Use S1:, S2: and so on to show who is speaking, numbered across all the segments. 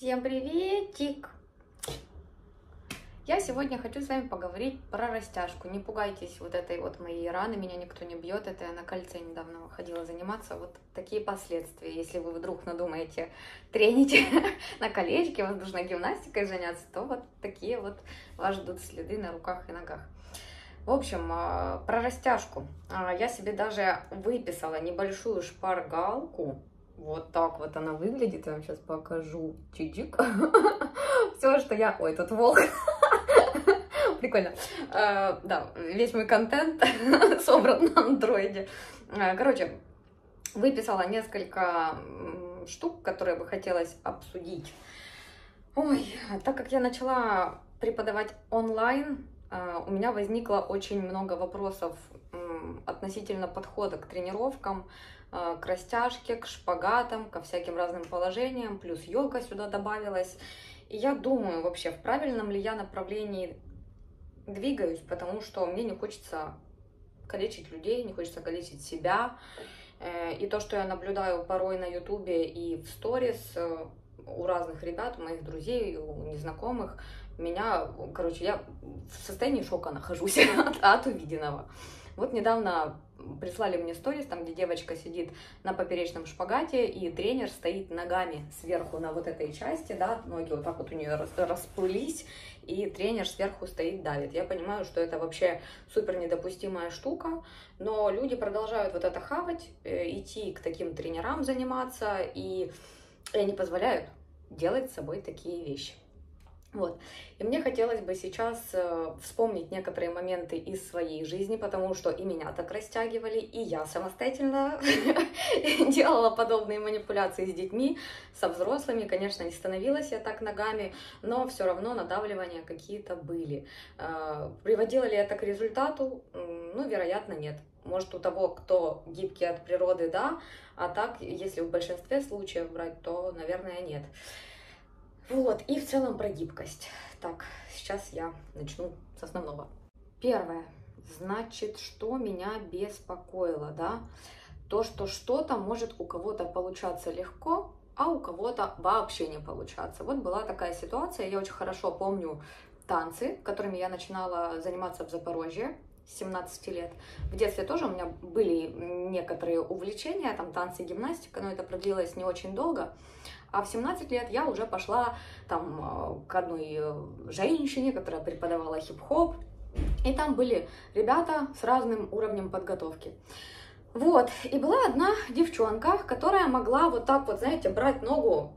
S1: Всем приветик! Я сегодня хочу с вами поговорить про растяжку. Не пугайтесь вот этой вот моей раны, меня никто не бьет. Это я на кольце недавно ходила заниматься. Вот такие последствия. Если вы вдруг надумаете тренить на колечке, воздушной гимнастикой заняться, то вот такие вот вас ждут следы на руках и ногах. В общем, а, про растяжку. А, я себе даже выписала небольшую шпаргалку вот так вот она выглядит. Я вам сейчас покажу. Чичик. Все, что я... Ой, тут волк. Прикольно. Uh, да, весь мой контент собран на андроиде. Uh, короче, выписала несколько штук, которые бы хотелось обсудить. Ой, так как я начала преподавать онлайн, uh, у меня возникло очень много вопросов относительно подхода к тренировкам, Э, к растяжке, к шпагатам, ко всяким разным положениям, плюс йога сюда добавилась. И я думаю вообще, в правильном ли я направлении двигаюсь, потому что мне не хочется калечить людей, не хочется калечить себя. Э, и то, что я наблюдаю порой на ютубе и в сторис э, у разных ребят, у моих друзей, у незнакомых, меня, короче, я в состоянии шока нахожусь от, от увиденного. Вот недавно прислали мне сторис, там, где девочка сидит на поперечном шпагате, и тренер стоит ногами сверху на вот этой части, да, ноги вот так вот у нее расплылись, и тренер сверху стоит, давит. Я понимаю, что это вообще супер недопустимая штука, но люди продолжают вот это хавать, э, идти к таким тренерам заниматься, и, и они позволяют делать с собой такие вещи. Вот. И мне хотелось бы сейчас э, вспомнить некоторые моменты из своей жизни, потому что и меня так растягивали, и я самостоятельно делала подобные манипуляции с детьми, со взрослыми. Конечно, не становилась я так ногами, но все равно надавливания какие-то были. Э, приводило ли это к результату? Ну, вероятно, нет. Может, у того, кто гибкий от природы, да, а так, если в большинстве случаев брать, то, наверное, нет. Вот, и в целом про гибкость. Так, сейчас я начну с основного. Первое. Значит, что меня беспокоило, да? То, что что-то может у кого-то получаться легко, а у кого-то вообще не получаться. Вот была такая ситуация, я очень хорошо помню танцы, которыми я начинала заниматься в Запорожье. 17 лет. В детстве тоже у меня были некоторые увлечения, там танцы, гимнастика, но это продлилось не очень долго. А в 17 лет я уже пошла там э, к одной э, женщине, которая преподавала хип-хоп, и там были ребята с разным уровнем подготовки. Вот, и была одна девчонка, которая могла вот так вот, знаете, брать ногу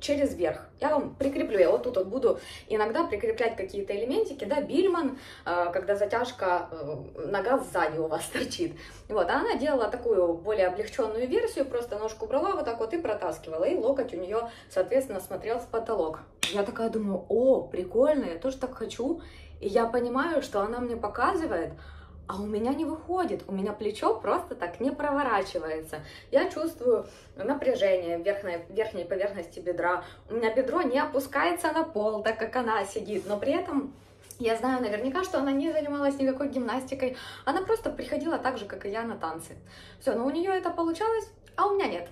S1: через верх. Я вам прикреплю, я вот тут вот буду иногда прикреплять какие-то элементики, да, бильман, э, когда затяжка, э, нога сзади у вас торчит. Вот, она делала такую более облегченную версию, просто ножку брала вот так вот и протаскивала, и локоть у нее, соответственно, смотрел в потолок. Я такая думаю, о, прикольно, я тоже так хочу. И я понимаю, что она мне показывает, а у меня не выходит, у меня плечо просто так не проворачивается. Я чувствую напряжение в верхней, верхней поверхности бедра, у меня бедро не опускается на пол, так как она сидит, но при этом я знаю наверняка, что она не занималась никакой гимнастикой, она просто приходила так же, как и я на танцы. Все, но у нее это получалось, а у меня нет.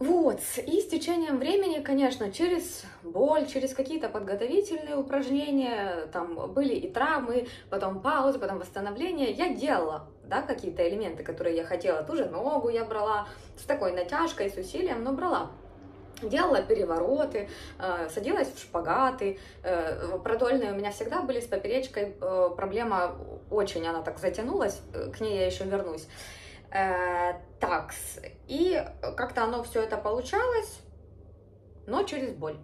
S1: Вот, и с течением времени, конечно, через боль, через какие-то подготовительные упражнения, там были и травмы, потом паузы, потом восстановление, я делала, да, какие-то элементы, которые я хотела, ту же ногу я брала, с такой натяжкой, с усилием, но брала. Делала перевороты, э, садилась в шпагаты, э, продольные у меня всегда были с поперечкой, э, проблема очень, она так затянулась, к ней я еще вернусь. Э, такс. И как-то оно все это получалось, но через боль.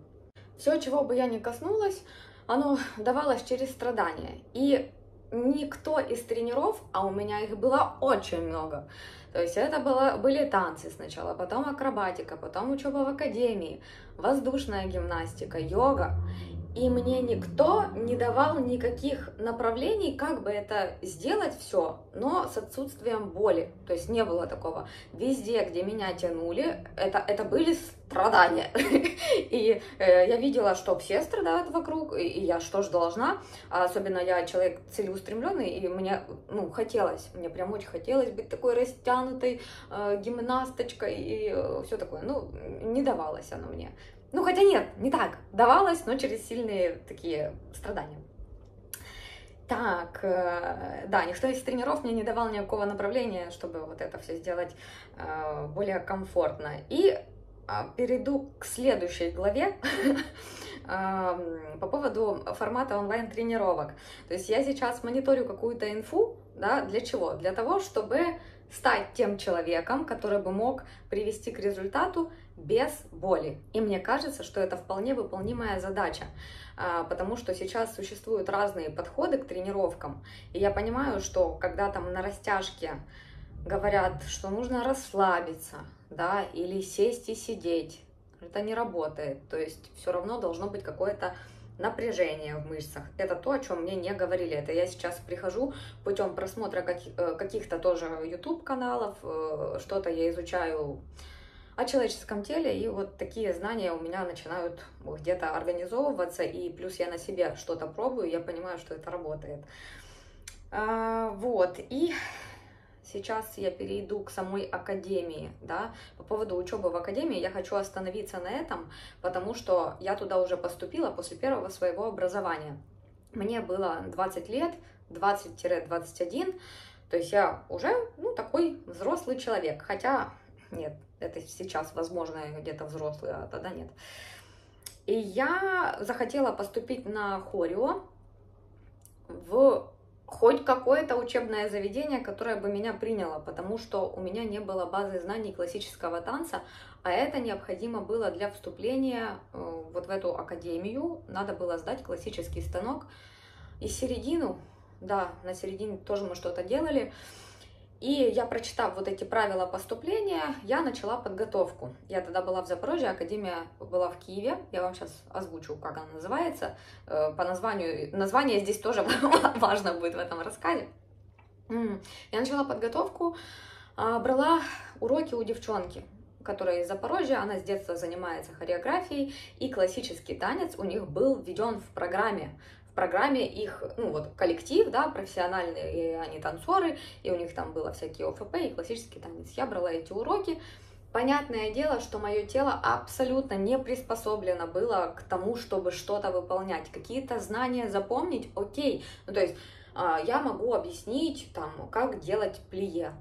S1: Все, чего бы я ни коснулась, оно давалось через страдания. И никто из тренеров, а у меня их было очень много, то есть это было, были танцы сначала, потом акробатика, потом учеба в академии, воздушная гимнастика, йога. И мне никто не давал никаких направлений, как бы это сделать все, но с отсутствием боли. То есть не было такого. Везде, где меня тянули, это, это были страдания. И э, я видела, что все страдают вокруг, и, я что ж должна. А особенно я человек целеустремленный, и мне, ну, хотелось, мне прям очень хотелось быть такой растянутой э, гимнасточкой и э, все такое. Ну, не давалось оно мне. Ну, хотя нет, не так. Давалось, но через сильные такие страдания. Так, э, да, никто из тренеров мне не давал никакого направления, чтобы вот это все сделать э, более комфортно. И а, перейду к следующей главе по поводу формата онлайн-тренировок. То есть я сейчас мониторю какую-то инфу, да, для чего? Для того, чтобы стать тем человеком, который бы мог привести к результату без боли. И мне кажется, что это вполне выполнимая задача, а, потому что сейчас существуют разные подходы к тренировкам. И я понимаю, что когда там на растяжке говорят, что нужно расслабиться, да, или сесть и сидеть, это не работает. То есть все равно должно быть какое-то напряжение в мышцах. Это то, о чем мне не говорили. Это я сейчас прихожу путем просмотра э, каких-то тоже YouTube каналов, э, что-то я изучаю о человеческом теле, и вот такие знания у меня начинают где-то организовываться, и плюс я на себе что-то пробую, я понимаю, что это работает. А, вот, и сейчас я перейду к самой академии, да, по поводу учебы в академии я хочу остановиться на этом, потому что я туда уже поступила после первого своего образования. Мне было 20 лет, 20-21, то есть я уже, ну, такой взрослый человек, хотя, нет, это сейчас, возможно, где-то взрослый, а тогда нет. И я захотела поступить на хорио в хоть какое-то учебное заведение, которое бы меня приняло, потому что у меня не было базы знаний классического танца, а это необходимо было для вступления э, вот в эту академию. Надо было сдать классический станок. И середину, да, на середине тоже мы что-то делали, и я, прочитав вот эти правила поступления, я начала подготовку. Я тогда была в Запорожье, академия была в Киеве. Я вам сейчас озвучу, как она называется. Э, по названию, название здесь тоже важно будет в этом рассказе. Я начала подготовку, а, брала уроки у девчонки, которая из Запорожья, она с детства занимается хореографией, и классический танец у них был введен в программе программе их, ну вот, коллектив, да, профессиональные они танцоры, и у них там было всякие ОФП и классический танец. Я брала эти уроки, Понятное дело, что мое тело абсолютно не приспособлено было к тому, чтобы что-то выполнять. Какие-то знания запомнить, окей. Ну, то есть а, я могу объяснить, там, как делать плие.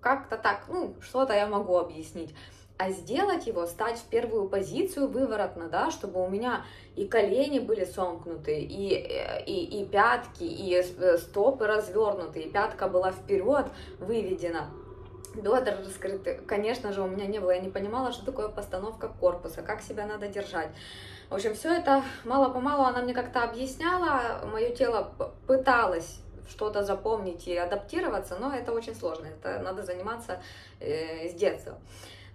S1: Как-то так, ну, что-то я могу объяснить а сделать его, стать в первую позицию выворотно, да, чтобы у меня и колени были сомкнуты, и, и, и пятки, и э, стопы развернуты, и пятка была вперед выведена, бедра раскрыты. Конечно же, у меня не было, я не понимала, что такое постановка корпуса, как себя надо держать. В общем, все это мало-помалу она мне как-то объясняла, мое тело пыталось что-то запомнить и адаптироваться, но это очень сложно, это надо заниматься э, с детства.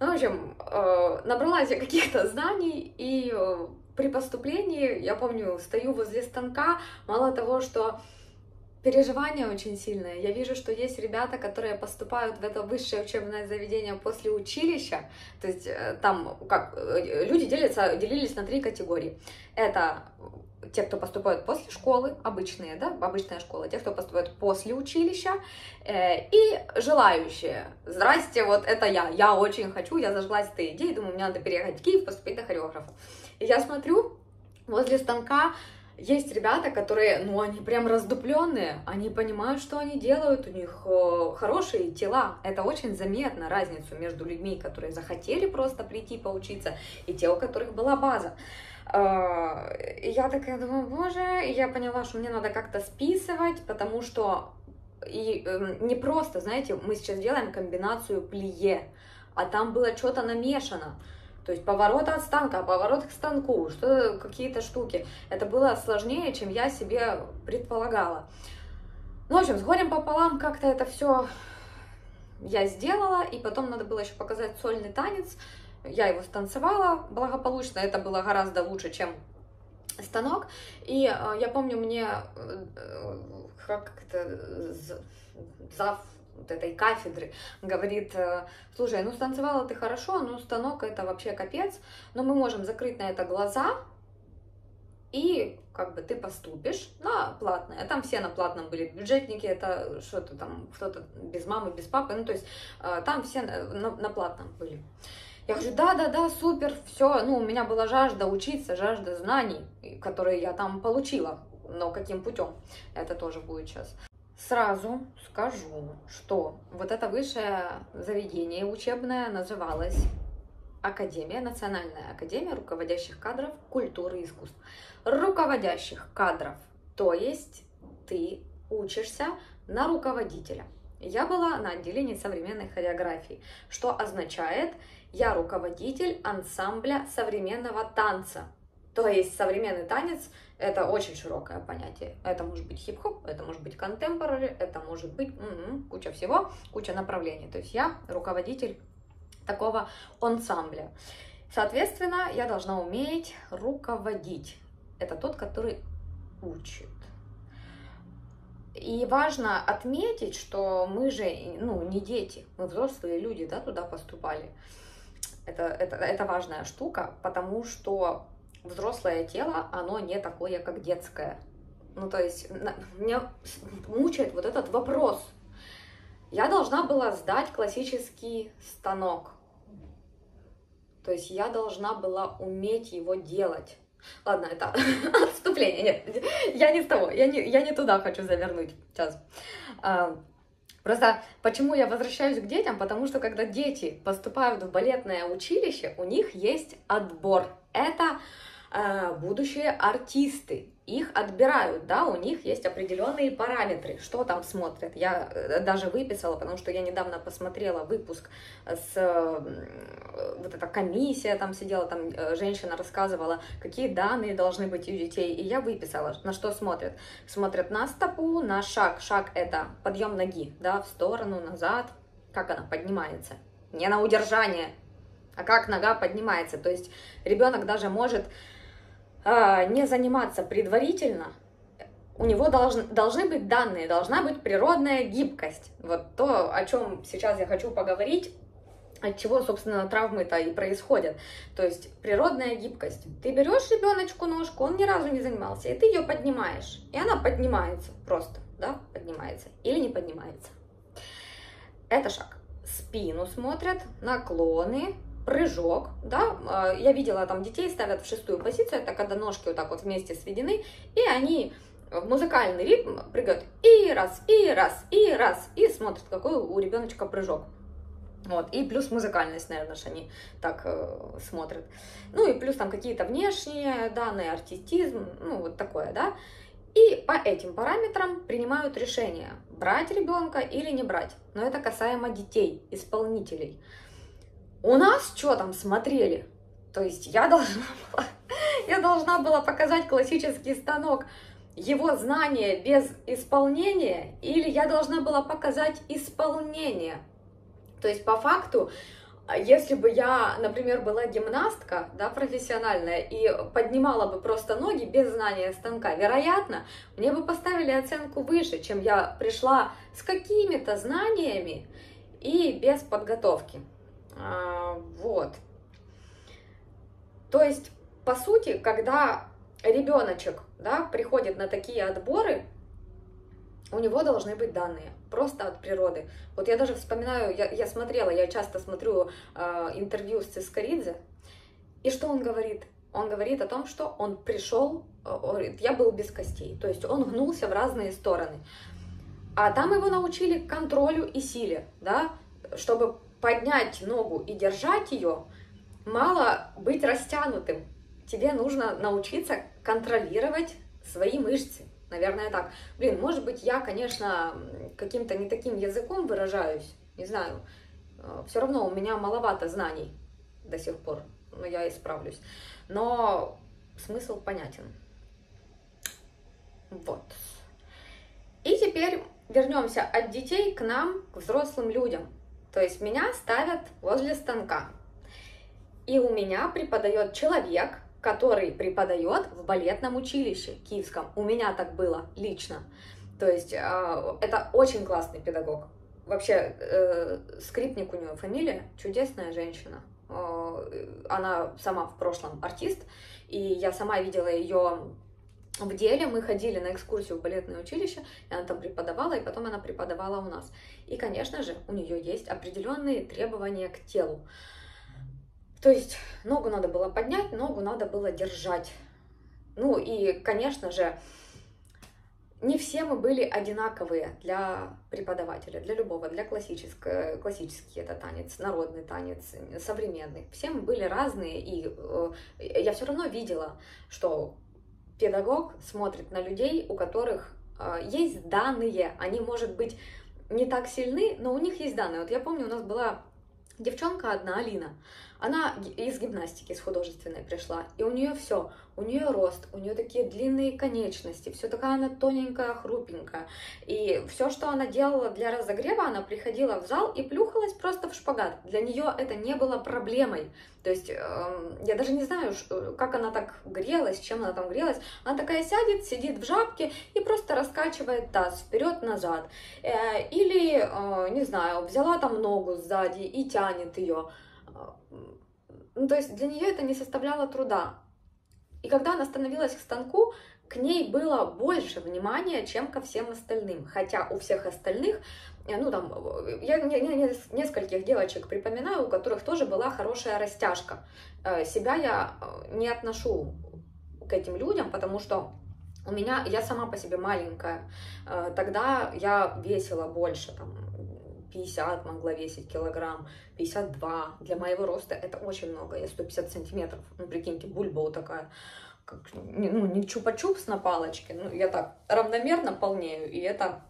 S1: Ну, в общем, э, набралась я каких-то знаний, и э, при поступлении, я помню, стою возле станка, мало того, что переживание очень сильное. Я вижу, что есть ребята, которые поступают в это высшее учебное заведение после училища. То есть э, там как люди делятся, делились на три категории. Это те, кто поступают после школы, обычные, да, обычная школа, те, кто поступают после училища, э, и желающие. Здрасте, вот это я, я очень хочу, я зажглась этой идеей, думаю, мне надо переехать в Киев, поступить на хореографа. И я смотрю, возле станка есть ребята, которые, ну, они прям раздупленные, они понимают, что они делают, у них э, хорошие тела. Это очень заметно, разницу между людьми, которые захотели просто прийти поучиться, и те, у которых была база. И я такая думаю, боже, я поняла, что мне надо как-то списывать, потому что и эм, не просто, знаете, мы сейчас делаем комбинацию плие, а там было что-то намешано. То есть поворот от станка, поворот к станку, что какие-то штуки. Это было сложнее, чем я себе предполагала. Ну, в общем, с горем пополам как-то это все я сделала, и потом надо было еще показать сольный танец, я его станцевала благополучно, это было гораздо лучше, чем станок. И э, я помню, мне э, как это зав вот этой кафедры говорит, э, слушай, ну станцевала ты хорошо, но станок это вообще капец, но мы можем закрыть на это глаза, и как бы ты поступишь на платное. Там все на платном были бюджетники, это что-то там, кто-то без мамы, без папы, ну то есть там все на, на, на платном были. Я говорю, да, да, да, супер, все. Ну, у меня была жажда учиться, жажда знаний, которые я там получила. Но каким путем? Это тоже будет сейчас. Сразу скажу, что вот это высшее заведение учебное называлось Академия, Национальная Академия руководящих кадров культуры и искусств. Руководящих кадров, то есть ты учишься на руководителя. Я была на отделении современной хореографии, что означает, я руководитель ансамбля современного танца. То есть современный танец – это очень широкое понятие. Это может быть хип-хоп, это может быть контемпорари, это может быть м-м, куча всего, куча направлений. То есть я руководитель такого ансамбля. Соответственно, я должна уметь руководить. Это тот, который учит. И важно отметить, что мы же ну, не дети, мы взрослые люди, да, туда поступали. Это, это, это важная штука, потому что взрослое тело, оно не такое, как детское. Ну, то есть, меня мучает вот этот вопрос. Я должна была сдать классический станок. То есть я должна была уметь его делать. Ладно, это отступление, нет, я не с того, я не, я не туда хочу завернуть сейчас. А, просто почему я возвращаюсь к детям? Потому что когда дети поступают в балетное училище, у них есть отбор. Это э, будущие артисты их отбирают, да, у них есть определенные параметры, что там смотрят. Я э, даже выписала, потому что я недавно посмотрела выпуск с вот эта комиссия там сидела, там э, женщина рассказывала, какие данные должны быть у детей, и я выписала, на что смотрят. Смотрят на стопу, на шаг. Шаг это подъем ноги, да, в сторону, назад, как она поднимается. Не на удержание, а как нога поднимается. То есть ребенок даже может не заниматься предварительно, у него должны, должны быть данные, должна быть природная гибкость. Вот то, о чем сейчас я хочу поговорить, от чего, собственно, травмы-то и происходят. То есть природная гибкость. Ты берешь ребеночку ножку, он ни разу не занимался, и ты ее поднимаешь. И она поднимается просто, да, поднимается или не поднимается. Это шаг. Спину смотрят, наклоны, прыжок, да, а, я видела, там детей ставят в шестую позицию, это когда ножки вот так вот вместе сведены, и они в музыкальный ритм прыгают и раз, и раз, и раз, и смотрят, какой у ребеночка прыжок. Вот. И плюс музыкальность, наверное, что они так э, смотрят. Ну и плюс там какие-то внешние данные, артистизм, ну вот такое, да. И по этим параметрам принимают решение, брать ребенка или не брать. Но это касаемо детей, исполнителей. У нас что там смотрели? То есть я должна была, я должна была показать классический станок, его знание без исполнения, или я должна была показать исполнение. То есть по факту, если бы я, например, была гимнастка, да, профессиональная, и поднимала бы просто ноги без знания станка, вероятно, мне бы поставили оценку выше, чем я пришла с какими-то знаниями и без подготовки. А, вот. То есть, по сути, когда ребеночек да, приходит на такие отборы, у него должны быть данные, просто от природы. Вот я даже вспоминаю, я, я смотрела, я часто смотрю э, интервью с Цискоридзе, и что он говорит? Он говорит о том, что он пришел, говорит, я был без костей, то есть он гнулся в разные стороны. А там его научили контролю и силе, да, чтобы поднять ногу и держать ее, мало быть растянутым. Тебе нужно научиться контролировать свои мышцы. Наверное, так. Блин, может быть, я, конечно, каким-то не таким языком выражаюсь, не знаю. Э, Все равно у меня маловато знаний до сих пор, но я исправлюсь. Но смысл понятен. Вот. И теперь вернемся от детей к нам, к взрослым людям. То есть меня ставят возле станка. И у меня преподает человек, который преподает в балетном училище киевском. У меня так было лично. То есть э, это очень классный педагог. Вообще, э, скрипник у нее фамилия, чудесная женщина. Э, она сама в прошлом артист, и я сама видела ее в деле мы ходили на экскурсию в балетное училище, и она там преподавала, и потом она преподавала у нас. И, конечно же, у нее есть определенные требования к телу. То есть ногу надо было поднять, ногу надо было держать. Ну и, конечно же, не все мы были одинаковые для преподавателя, для любого, для классического, классический это танец, народный танец, современный. Все мы были разные, и э, я все равно видела, что педагог смотрит на людей, у которых э, есть данные, они, может быть, не так сильны, но у них есть данные. Вот я помню, у нас была девчонка одна, Алина, она из гимнастики, из художественной пришла, и у нее все, у нее рост, у нее такие длинные конечности, все такая она тоненькая, хрупенькая. И все, что она делала для разогрева, она приходила в зал и плюхалась просто в шпагат. Для нее это не было проблемой. То есть э, я даже не знаю, как она так грелась, чем она там грелась. Она такая сядет, сидит в жабке и просто раскачивает таз вперед-назад. Э, или, э, не знаю, взяла там ногу сзади и тянет ее. Ну, то есть для нее это не составляло труда. И когда она становилась к станку, к ней было больше внимания, чем ко всем остальным. Хотя у всех остальных, э, ну там, я нескольких девочек припоминаю, у которых тоже была хорошая растяжка. Э, себя я э, не отношу к этим людям, потому что у меня, я сама по себе маленькая, тогда я весила больше, там, 50 могла весить килограмм, 52. Для моего роста это очень много, я 150 сантиметров. Ну, прикиньте, бульба вот такая, как, ну, не чупа-чупс на палочке, ну, я так равномерно полнею, и это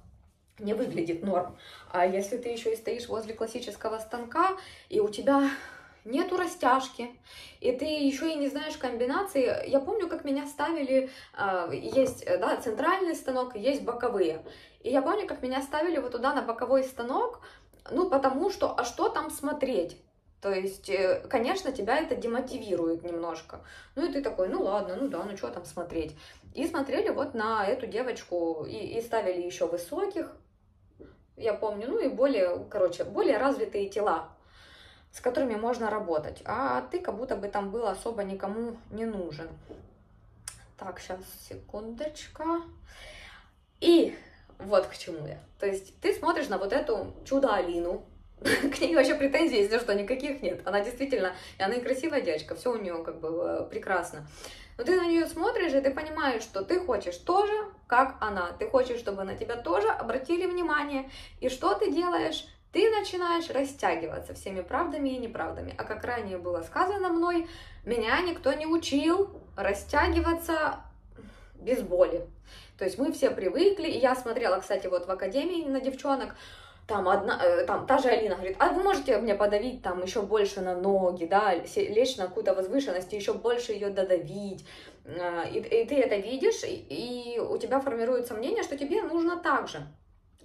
S1: не выглядит норм. А если ты еще и стоишь возле классического станка, и у тебя нету растяжки, и ты еще и не знаешь комбинации. Я помню, как меня ставили, а, есть да, центральный станок, есть боковые. И я помню, как меня ставили вот туда на боковой станок, ну, потому что, а что там смотреть? То есть, э, конечно, тебя это демотивирует немножко. Ну и ты такой, ну ладно, ну да, ну что там смотреть. И смотрели вот на эту девочку и, и ставили еще высоких, я помню, ну и более, короче, более развитые тела, с которыми можно работать. А ты как будто бы там был особо никому не нужен. Так, сейчас, секундочка. И вот к чему я. То есть ты смотришь на вот эту чудо-Алину, к ней вообще претензий, если что, никаких нет. Она действительно, и она и красивая девочка, все у нее как бы э, прекрасно. Но ты на нее смотришь, и ты понимаешь, что ты хочешь тоже, как она. Ты хочешь, чтобы на тебя тоже обратили внимание. И что ты делаешь? Ты начинаешь растягиваться всеми правдами и неправдами. А как ранее было сказано мной, меня никто не учил растягиваться без боли. То есть мы все привыкли, и я смотрела, кстати, вот в академии на девчонок, там одна, э, там та же Алина говорит, а вы можете мне подавить там еще больше на ноги, да, лечь на какую-то возвышенность, еще больше ее додавить, а, и, и ты это видишь, и, и у тебя формируется мнение, что тебе нужно так же.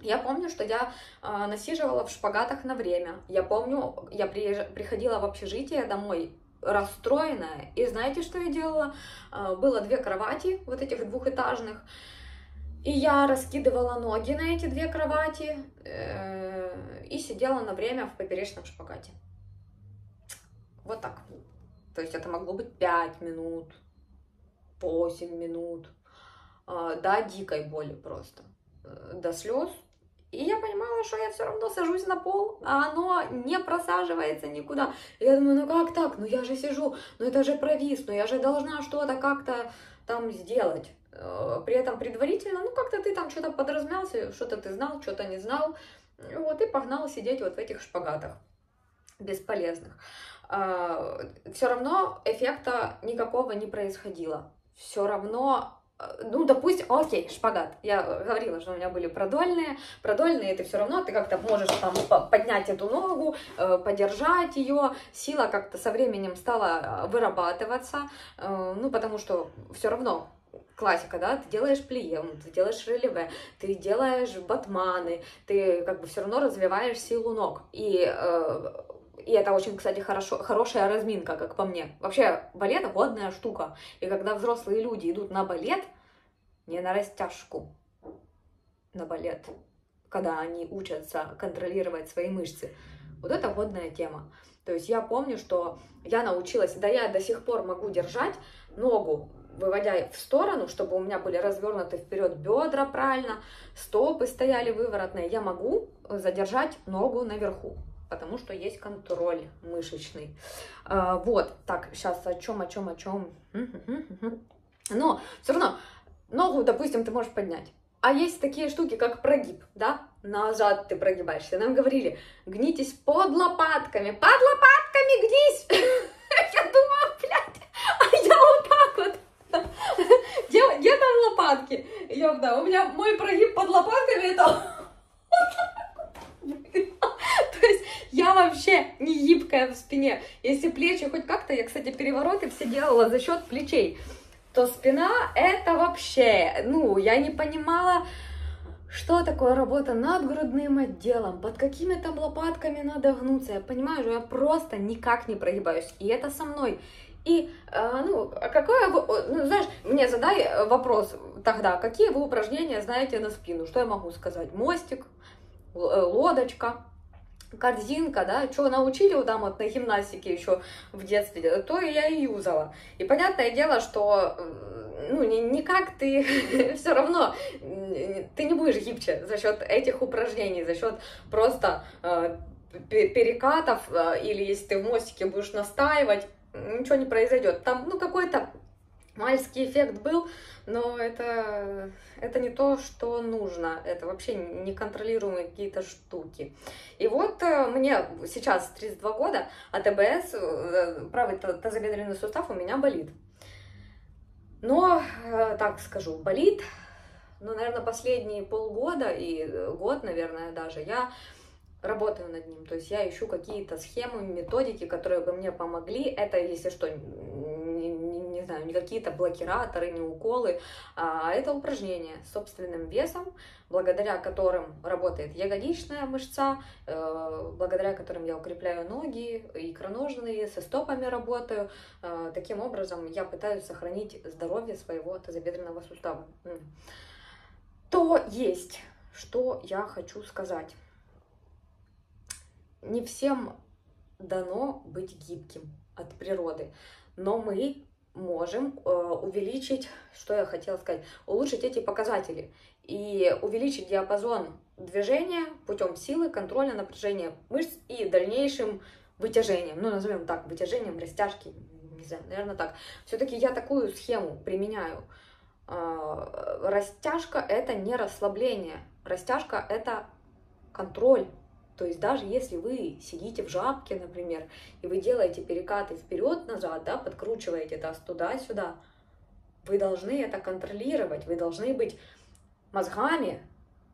S1: Я помню, что я э, насиживала в шпагатах на время. Я помню, я приезж... приходила в общежитие домой расстроенная. И знаете, что я делала? Э, было две кровати, вот этих двухэтажных. И я раскидывала ноги на эти две кровати э, и сидела на время в поперечном шпагате. Вот так. То есть это могло быть 5 минут, 8 минут, э, до дикой боли просто, э, до слез. И я понимала, что я все равно сажусь на пол, а оно не просаживается никуда. И я думаю, ну как так? Ну я же сижу, ну это же провис, ну я же должна что-то как-то там сделать. Э, при этом предварительно, ну как-то ты там что-то подразмялся, что-то ты знал, что-то не знал. Вот и погнал сидеть вот в этих шпагатах бесполезных. А, все равно эффекта никакого не происходило. Все равно Э, ну, допустим, окей, шпагат. Я говорила, что у меня были продольные. Продольные это все равно, ты как-то можешь там поднять эту ногу, э, подержать ее. Сила как-то со временем стала э, вырабатываться, ну, потому что все равно классика, да, ты делаешь плие, ты делаешь релеве, ты делаешь батманы, ты как бы все равно развиваешь силу ног. И и это очень, кстати, хорошо, хорошая разминка, как по мне. Вообще, балет годная штука. И когда взрослые люди идут на балет, не на растяжку, на балет, когда они учатся контролировать свои мышцы, вот это годная тема. То есть я помню, что я научилась, да я до сих пор могу держать ногу, выводя в сторону, чтобы у меня были развернуты вперед бедра правильно, стопы стояли выворотные, я могу задержать ногу наверху. Потому что есть контроль мышечный. А, вот, так, сейчас о чем, о чем, о чем. Но все равно ногу, допустим, ты можешь поднять. А есть такие штуки, как прогиб, да? Назад ты прогибаешься. Нам говорили, гнитесь под лопатками. Под лопатками гнись! Я думаю, блядь, а я вот так вот. Где, там лопатки? Ёпта, у меня мой прогиб под лопатками это... Есть я вообще не гибкая в спине. Если плечи хоть как-то, я, кстати, перевороты все делала за счет плечей то спина это вообще, ну, я не понимала, что такое работа над грудным отделом, под какими там лопатками надо гнуться. Я понимаю, что я просто никак не прогибаюсь. И это со мной. И, э, ну, а какое ну, знаешь, мне задай вопрос тогда, какие вы упражнения знаете на спину? Что я могу сказать? Мостик, э, лодочка, корзинка, да, что научили вот там вот на гимнастике еще в детстве, то я и юзала. И понятное дело, что ну, никак ты все равно, ты не будешь гибче за счет этих упражнений, за счет просто э, перекатов, э, или если ты в мостике будешь настаивать, ничего не произойдет. Там, ну, какой-то Мальский эффект был, но это, это не то, что нужно. Это вообще неконтролируемые какие-то штуки. И вот э, мне сейчас 32 года, а ТБС, э, правый тазобедренный сустав у меня болит. Но, э, так скажу, болит, ну, наверное, последние полгода и год, наверное, даже, я работаю над ним. То есть я ищу какие-то схемы, методики, которые бы мне помогли. Это, если что, знаю, не какие-то блокираторы, не уколы, а это упражнения с собственным весом, благодаря которым работает ягодичная мышца, э, благодаря которым я укрепляю ноги, икроножные, со стопами работаю. Э, таким образом я пытаюсь сохранить здоровье своего тазобедренного сустава. То есть, что я хочу сказать. Не всем дано быть гибким от природы, но мы можем э, увеличить, что я хотела сказать, улучшить эти показатели и увеличить диапазон движения путем силы, контроля напряжения мышц и дальнейшим вытяжением, ну назовем так, вытяжением, растяжки, не знаю, наверное так. Все-таки я такую схему применяю. Э, растяжка это не расслабление, растяжка это контроль то есть даже если вы сидите в жабке, например, и вы делаете перекаты вперед-назад, да, подкручиваете таз туда-сюда, вы должны это контролировать, вы должны быть мозгами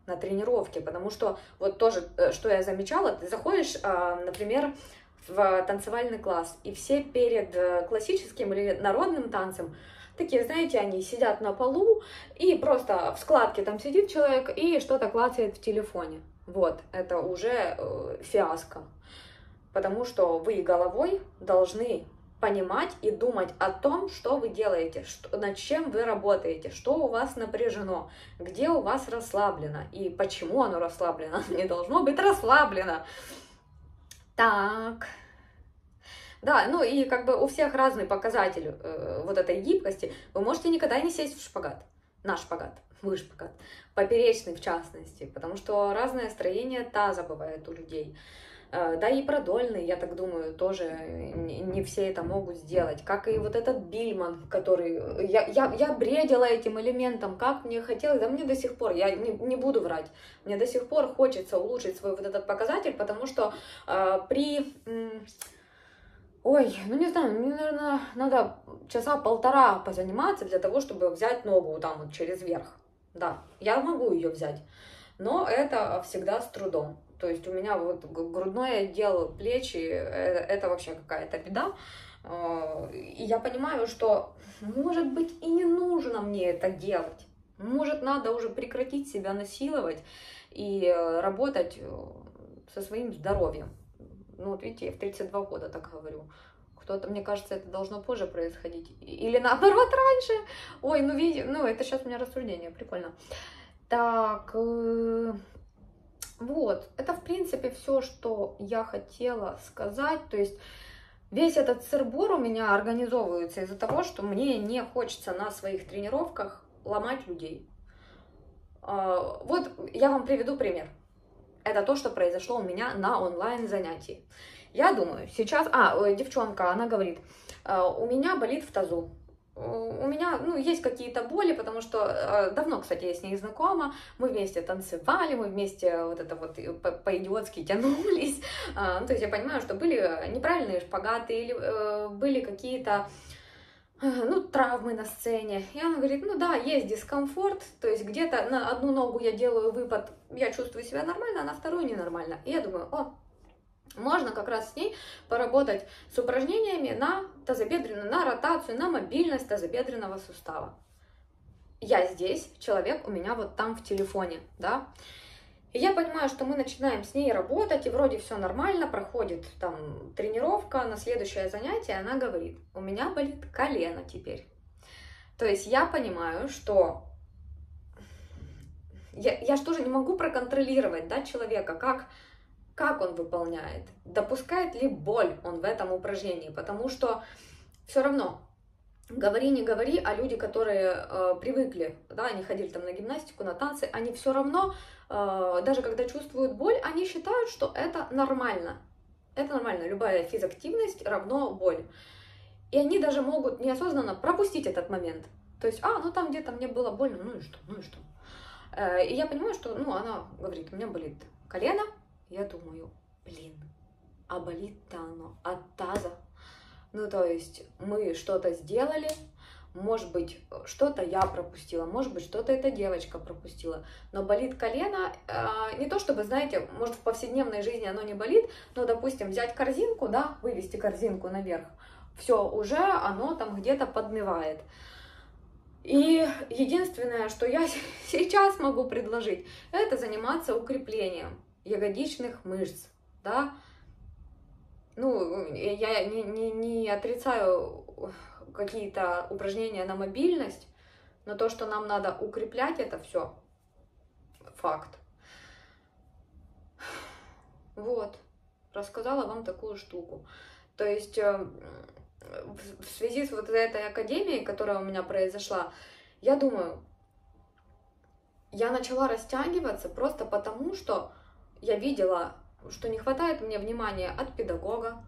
S1: на тренировке, потому что вот тоже, э, что я замечала, ты заходишь, а, например, в танцевальный класс, и все перед э, классическим или народным танцем такие, знаете, они сидят на полу, и просто в складке там сидит человек и что-то клацает в телефоне. Вот, это уже э, фиаско. Потому что вы головой должны понимать и думать о том, что вы делаете, что, над чем вы работаете, что у вас напряжено, где у вас расслаблено и почему оно расслаблено. Не должно быть расслаблено. Так. Да, ну и как бы у всех разный показатель э, вот этой гибкости. Вы можете никогда не сесть в шпагат, на шпагат вышпагат, поперечный в частности, потому что разное строение таза бывает у людей. Э, да и продольный, я так думаю, тоже не все это могут сделать. Как и вот этот Бильман, который... Я, я, я бредила этим элементом, как мне хотелось, да мне до сих пор, я не, не буду врать, мне до сих пор хочется улучшить свой вот этот показатель, потому что э, при... Ой, ну не знаю, мне, наверное, надо часа полтора позаниматься для того, чтобы взять ногу там вот через верх. Да, я могу ее взять, но это всегда с трудом. То есть у меня вот грудной отдел, плечи, это, это вообще какая-то беда. А, и я понимаю, что, может быть, и не нужно мне это делать. Может, надо уже прекратить себя насиловать и работать э, со своим здоровьем. Ну, вот видите, я в 32 года так говорю. Кто-то, мне кажется, это должно позже происходить. Или наоборот раньше. Ой, ну, видите, ну это сейчас у меня рассуждение, прикольно. Так, э, вот, это в принципе все, что я хотела сказать. То есть весь этот сырбор у меня организовывается из-за того, что мне не хочется на своих тренировках ломать людей. А, вот я вам приведу пример. Это то, что произошло у меня на онлайн занятии. Я думаю, сейчас... А, девчонка, она говорит, «Э, у меня болит в тазу у меня, ну, есть какие-то боли, потому что э, давно, кстати, я с ней знакома, мы вместе танцевали, мы вместе вот это вот по-идиотски тянулись, э, ну, то есть я понимаю, что были неправильные шпагаты или э, были какие-то э, ну, травмы на сцене. И она говорит, ну да, есть дискомфорт, то есть где-то на одну ногу я делаю выпад, я чувствую себя нормально, а на вторую ненормально. И я думаю, о, можно как раз с ней поработать с упражнениями на тазобедренную, на ротацию, на мобильность тазобедренного сустава. Я здесь, человек у меня вот там в телефоне, да. И я понимаю, что мы начинаем с ней работать, и вроде все нормально, проходит там тренировка, на следующее занятие она говорит, у меня болит колено теперь. То есть я понимаю, что я, я же тоже не могу проконтролировать, да, человека, как как он выполняет, допускает ли боль он в этом упражнении, потому что все равно говори, не говори, а люди, которые э, привыкли, да, они ходили там на гимнастику, на танцы, они все равно, э, даже когда чувствуют боль, они считают, что это нормально. Это нормально, любая физактивность равно боль. И они даже могут неосознанно пропустить этот момент. То есть, а, ну там где-то мне было больно, ну и что, ну и что. Э, и я понимаю, что, ну, она говорит, у меня болит колено, я думаю, блин, а болит-то оно от таза. Ну, то есть мы что-то сделали, может быть, что-то я пропустила, может быть, что-то эта девочка пропустила, но болит колено, э, не то чтобы, знаете, может, в повседневной жизни оно не болит, но, допустим, взять корзинку, да, вывести корзинку наверх, все, уже оно там где-то подмывает. И единственное, что я сейчас могу предложить, это заниматься укреплением ягодичных мышц, да. Ну, я не, не, не отрицаю какие-то упражнения на мобильность, но то, что нам надо укреплять это все, факт. Вот, рассказала вам такую штуку. То есть э, в связи с вот этой академией, которая у меня произошла, я думаю, я начала растягиваться просто потому, что я видела, что не хватает мне внимания от педагога,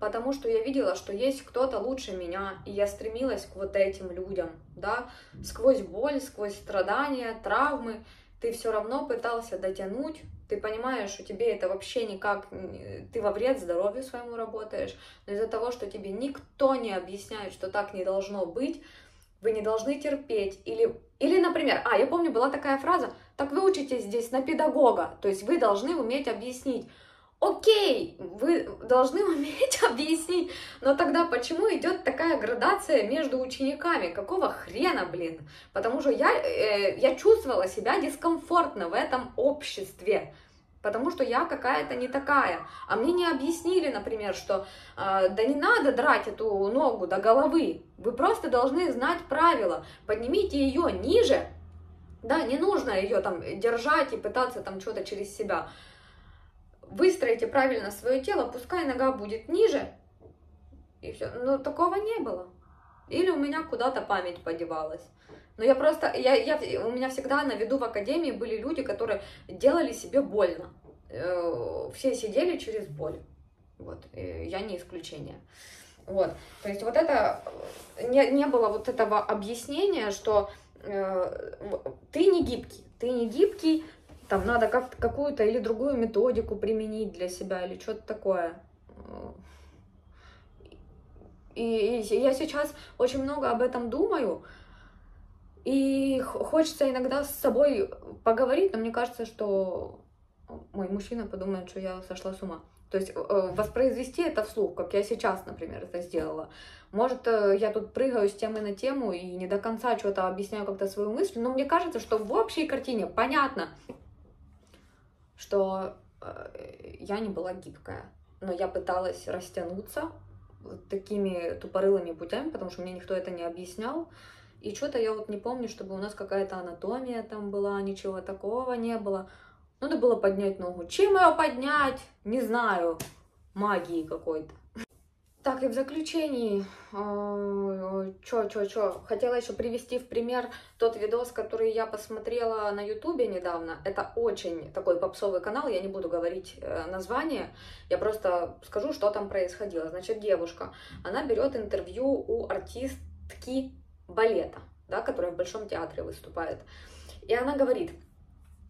S1: потому что я видела, что есть кто-то лучше меня, и я стремилась к вот этим людям, да, сквозь боль, сквозь страдания, травмы, ты все равно пытался дотянуть, ты понимаешь, что тебе это вообще никак, ты во вред здоровью своему работаешь, но из-за того, что тебе никто не объясняет, что так не должно быть, вы не должны терпеть, или, или, например, а, я помню, была такая фраза, так вы учитесь здесь на педагога, то есть вы должны уметь объяснить. Окей, вы должны уметь объяснить, но тогда почему идет такая градация между учениками? Какого хрена, блин? Потому что я, э, я чувствовала себя дискомфортно в этом обществе потому что я какая-то не такая. А мне не объяснили, например, что э, да не надо драть эту ногу до головы, вы просто должны знать правила, поднимите ее ниже, да, не нужно ее там держать и пытаться там что-то через себя. Выстроите правильно свое тело, пускай нога будет ниже, и все. Но такого не было. Или у меня куда-то память подевалась. Но я просто, я, я, у меня всегда на виду в академии были люди, которые делали себе больно. Э, все сидели через боль. Вот, я не исключение. Вот, то есть вот это, не, не было вот этого объяснения, что э, ты не гибкий, ты не гибкий, там надо как какую-то или другую методику применить для себя или что-то такое. И, и я сейчас очень много об этом думаю, и хочется иногда с собой поговорить, но мне кажется, что мой мужчина подумает, что я сошла с ума. То есть э, воспроизвести это вслух, как я сейчас, например, это сделала. Может, э, я тут прыгаю с темы на тему и не до конца что-то объясняю как-то свою мысль, но мне кажется, что в общей картине понятно, что э, я не была гибкая, но я пыталась растянуться такими тупорылыми путями, потому что мне никто это не объяснял. И что-то я вот не помню, чтобы у нас какая-то анатомия там была, ничего такого не было. Надо было поднять ногу. Чем ее поднять? Не знаю. Магии какой-то. Так, и в заключении, что, что, что, хотела еще привести в пример тот видос, который я посмотрела на ютубе недавно. Это очень такой попсовый канал, я не буду говорить э, название, я просто скажу, что там происходило. Значит, девушка, она берет интервью у артистки балета, да, которая в Большом театре выступает. И она говорит,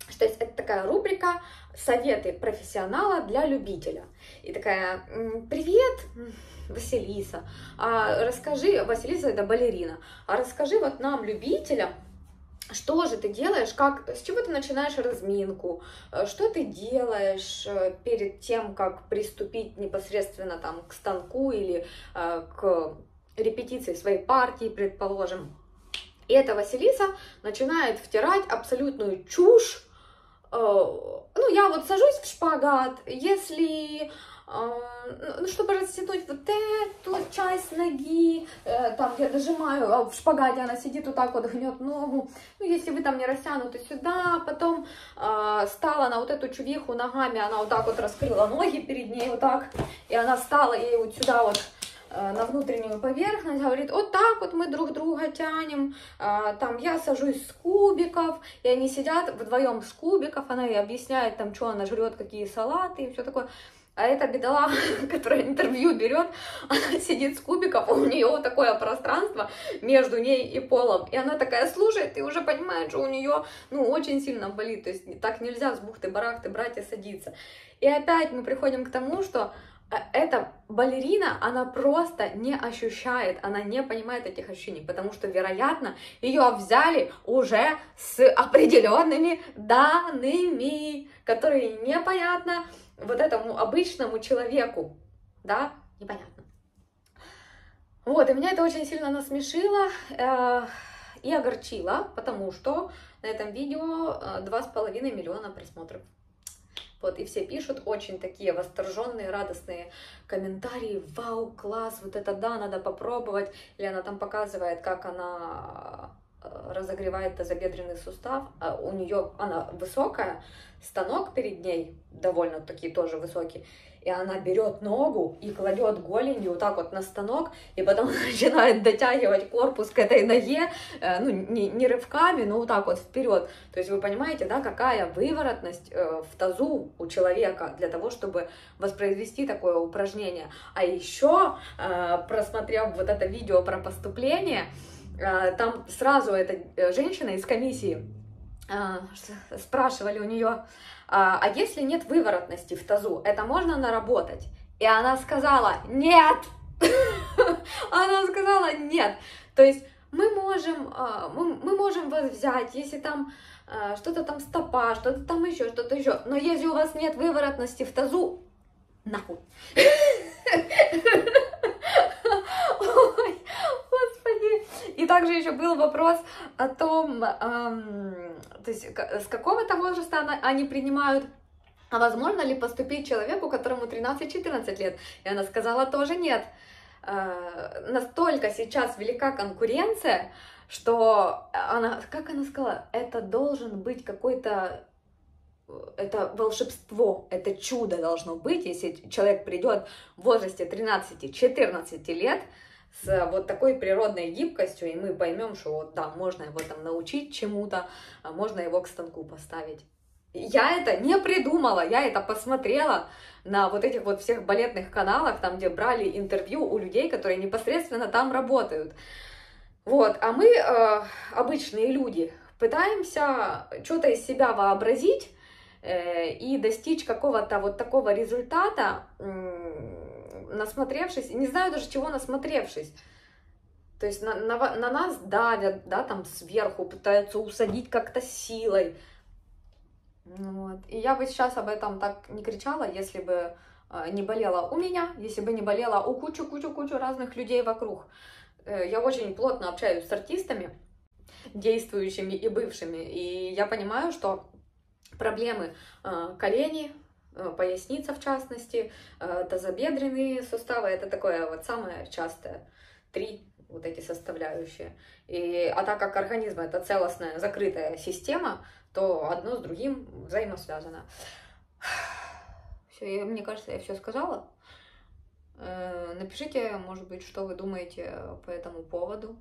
S1: что есть это такая рубрика «Советы профессионала для любителя». И такая «Привет, Василиса, а расскажи, Василиса это балерина, а расскажи вот нам, любителям, что же ты делаешь, как, с чего ты начинаешь разминку, что ты делаешь э, перед тем, как приступить непосредственно там к станку или э, к репетиции своей партии, предположим. И эта Василиса начинает втирать абсолютную чушь. Ну, я вот сажусь в шпагат, если а, ну, чтобы растянуть вот эту часть ноги, э, там я дожимаю, а в шпагате она сидит вот так вот, гнет ногу, ну, если вы там не растянуты сюда, потом э, стала на вот эту чувиху ногами, она вот так вот раскрыла ноги перед ней вот так, и она стала ей вот сюда вот э, на внутреннюю поверхность, говорит, вот так вот мы друг друга тянем, там я сажусь с кубиков, и они сидят вдвоем с кубиков, она ей объясняет там, что она жрет, какие салаты и все такое. А эта бедолага, которая интервью берет, она сидит с кубиком, у нее вот такое пространство между ней и полом. И она такая слушает и уже понимает, что у нее ну, очень сильно болит. То есть так нельзя с бухты-барахты брать и садиться. И опять мы приходим к тому, что э, эта балерина, она просто не ощущает, она не понимает этих ощущений, потому что, вероятно, ее взяли уже с определенными данными, которые непонятно, вот этому обычному человеку, да, непонятно. Вот, и меня это очень сильно насмешило э, и огорчило, потому что на этом видео э, два с половиной миллиона просмотров. Вот, и все пишут очень такие восторженные, радостные комментарии. Вау, класс, вот это да, надо попробовать. Или она там показывает, как она э, разогревает тазобедренный сустав. А у нее она высокая, станок перед ней, довольно такие тоже высокий, и она берет ногу и кладет голенью вот так вот на станок, и потом начинает дотягивать корпус к этой ноге, э, ну, не, не рывками, но вот так вот вперед. То есть вы понимаете, да, какая выворотность э, в тазу у человека для того, чтобы воспроизвести такое упражнение. А еще, э, просмотрев вот это видео про поступление, там сразу эта женщина из комиссии спрашивали у нее, а, а если нет выворотности в тазу, это можно наработать? И она сказала, нет! Она сказала, нет! То есть мы можем, а, мы можем вас взять, если там что-то там стопа, что-то там еще, что-то еще. Но если у вас нет выворотности в тазу, нахуй. также еще был вопрос о том, эм, то есть с какого-то возраста она, они принимают а возможно ли поступить человеку, которому 13-14 лет? И она сказала тоже нет. Э, настолько сейчас велика конкуренция, что она, как она сказала, это должен быть какой-то, это волшебство, это чудо должно быть, если человек придет в возрасте 13-14 лет, с вот такой природной гибкостью, и мы поймем, что вот да, можно его там научить чему-то, а можно его к станку поставить. Я это не придумала, я это посмотрела на вот этих вот всех балетных каналах, там, где брали интервью у людей, которые непосредственно там работают. Вот, а мы, э, обычные люди, пытаемся что-то из себя вообразить э, и достичь какого-то вот такого результата, э, насмотревшись, не знаю даже чего насмотревшись. То есть на, на, на нас давят, да, там сверху, пытаются усадить как-то силой. Вот. И я бы сейчас об этом так не кричала, если бы э, не болела у меня, если бы не болела у кучу-кучу-кучу разных людей вокруг. Э, я очень плотно общаюсь с артистами, действующими и бывшими, и я понимаю, что проблемы э, колени, Э, поясница в частности, э, тазобедренные суставы, это такое вот самое частое, три вот эти составляющие. И, а так как организм это целостная закрытая система, то одно с другим взаимосвязано. Все, мне кажется, я все сказала. Э, напишите, может быть, что вы думаете по этому поводу.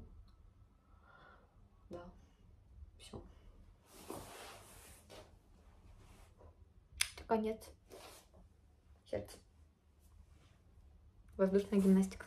S1: Да, все. Конец. Сердце. Воздушная гимнастика.